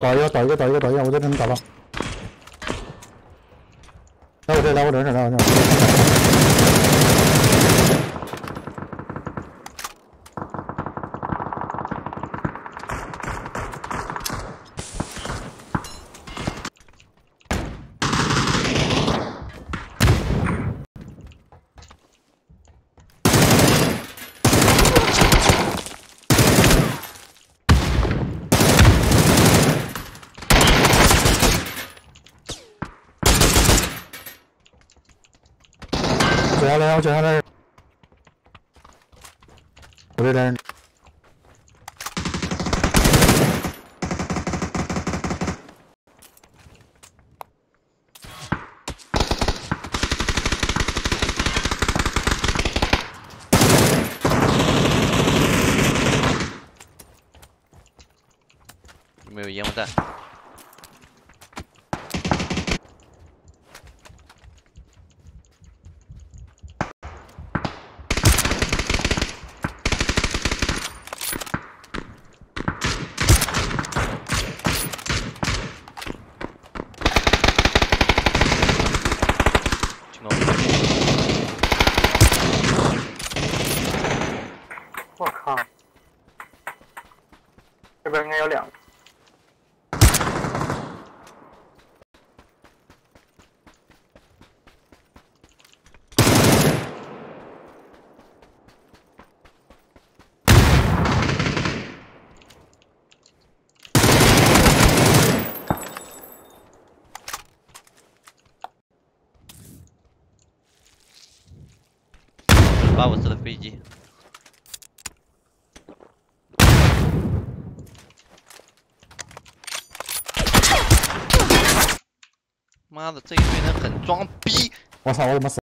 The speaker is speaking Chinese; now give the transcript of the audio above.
打一个，打一个，打一个，打一个，我在这能找到。来我这，来我这，来我这。走下来，我走下来。我这人。没有烟雾弹。我靠，这边应该有两个。八五四的飞机。妈的，这一队人很装逼！我操，我怎么死？